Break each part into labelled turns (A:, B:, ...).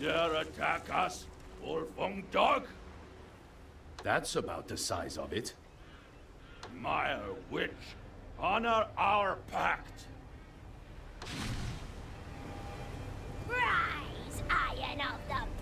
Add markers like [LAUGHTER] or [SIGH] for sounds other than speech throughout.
A: Dare attack us, Wolfung Dog?
B: That's about the size of it.
A: Mire Witch, honor our pact.
C: Rise, Iron of the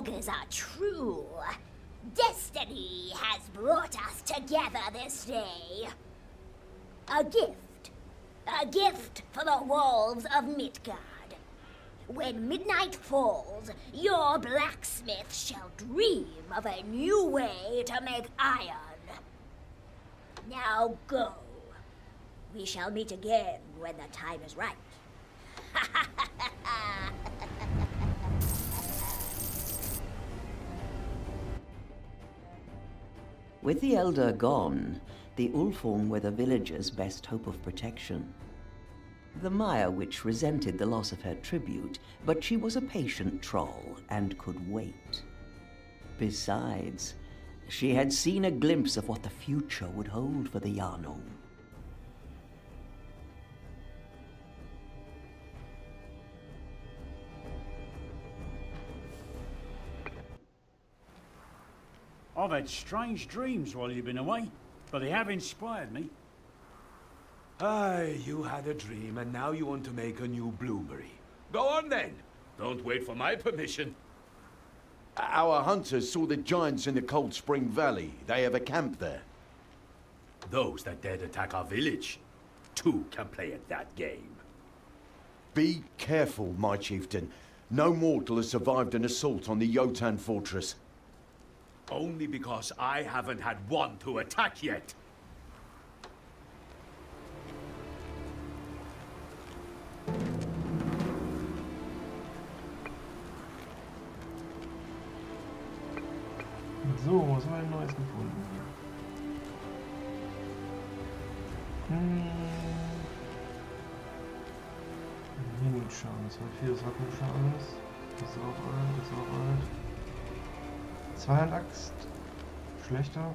C: augurs are true. Destiny has brought us together this day. A gift. A gift for the wolves of Midgard. When midnight falls, your blacksmith shall dream of a new way to make iron. Now go. We shall meet again when the time is right. [LAUGHS]
D: With the Elder gone, the Ulfung were the villagers' best hope of protection. The Maya Witch resented the loss of her tribute, but she was a patient troll and could wait. Besides, she had seen a glimpse of what the future would hold for the Yarnung.
E: I've had strange dreams while you've been away, but they have inspired me.
F: Aye, you had a dream, and now you want to make a new blueberry. Go on then!
B: Don't wait for my permission.
G: Our hunters saw the giants in the Cold Spring Valley. They have a camp there.
B: Those that dared attack our village.
F: too can play at that game.
G: Be careful, my chieftain. No mortal has survived an assault on the Yotan fortress.
F: Only because I haven't had one to attack yet.
H: So, was haben wir Neues gefunden? Hm. Minenschaden, das war viel Sockenschaden. Das ist auch alt, das ist auch alt. Zweihandaxt. Schlechter.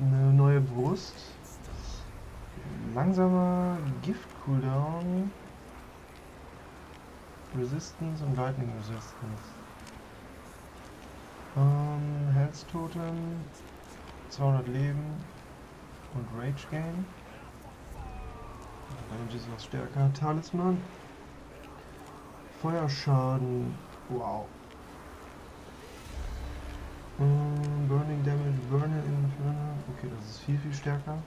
H: Eine neue Brust. Langsamer Gift-Cooldown. Resistance und Lightning Resistance. Ähm, Health Totem, 200 Leben und Rage Gain. Range ist was stärker. Talisman. Feuerschaden. Wow. Ähm, Burning Damage, Burning Inferno. Okay, das ist viel, viel stärker.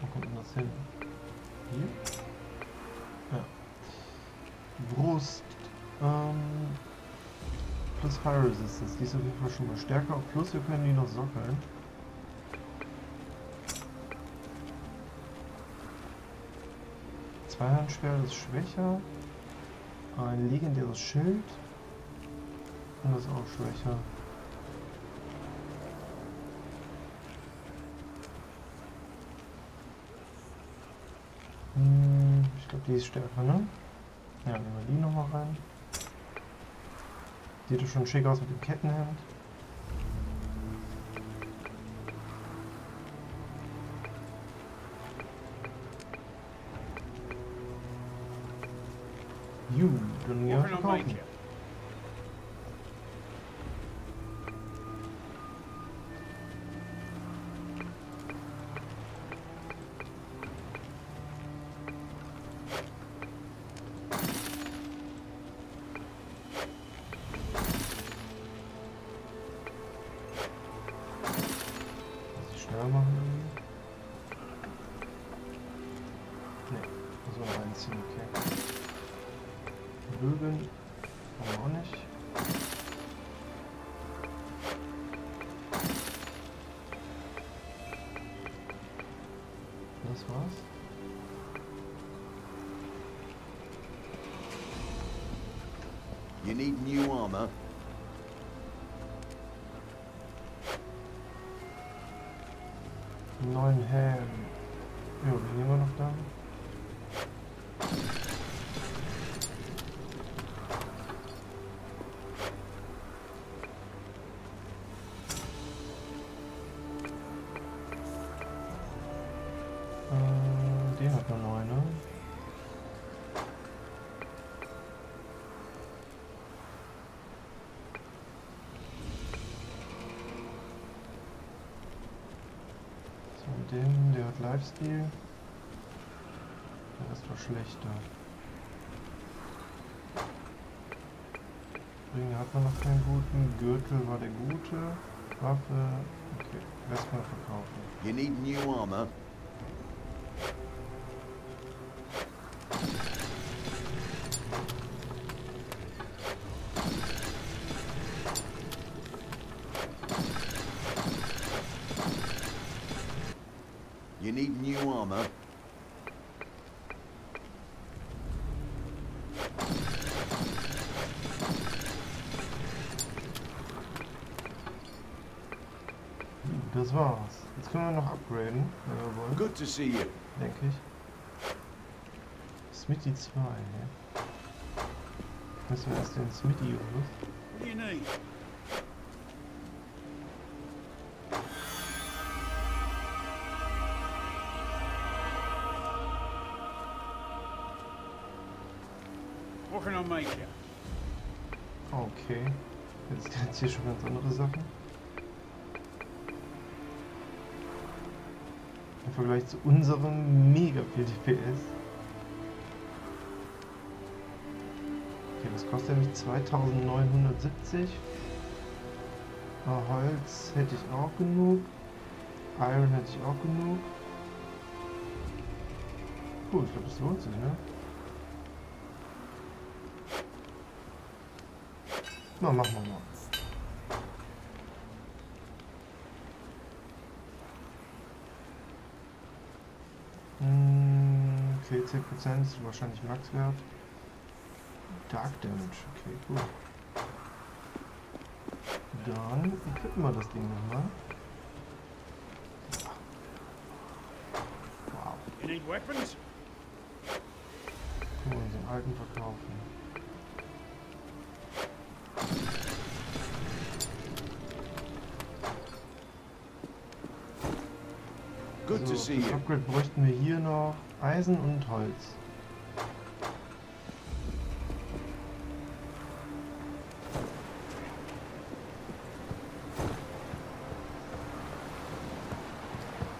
H: Wo kommt denn das hin? Hier? Ja. Brust. Ähm, plus Fire Resistance. Die ist auf jeden Fall schon mal stärker. Plus wir können die noch sockeln. Zweihandschwert ist schwächer. Ein legendäres Schild. Und das ist auch schwächer. Hm, ich glaube, die ist stärker, ne? Ja, nehmen wir die nochmal rein. Sieht doch schon schick aus mit dem Kettenhemd. Ju, können wir
F: What
H: Man reinziehen, okay. Wir auch nicht. Das war's.
G: You need new armor.
H: Neuen Helm. Ja, den nehmen wir noch da. Äh, den hat man neu, ne? So, den, der hat Lifesteal. Der ist war schlechter. Ring hat man noch keinen guten. Gürtel war der gute. Waffe. Okay, lass mal verkaufen.
G: You need new armor. You need new armor.
H: Das war's. Jetzt können wir noch upgraden, wenn wir wollen.
G: Good to see you.
H: denke ich. Smitty 2, ne? Müssen wir erst den Smitty los.
F: What do you need?
H: Okay. Jetzt gibt's hier schon ganz andere Sachen. Im Vergleich zu unserem mega viel DPS. Okay, das kostet nämlich 2970. Äh, Holz hätte ich auch genug. Iron hätte ich auch genug. Puh, ich glaube, das lohnt sich, ne? Na, machen wir mal. Hm, okay, 10% ist wahrscheinlich Maxwert. Dark Damage, okay, gut. Dann equippen wir das Ding nochmal. Wow. Können wir unseren alten verkaufen.
G: Good to
H: So,
G: see you.
H: Upgrade bräuchten wir hier noch Eisen und Holz.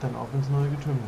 H: Dann auf ins neue Getümmel.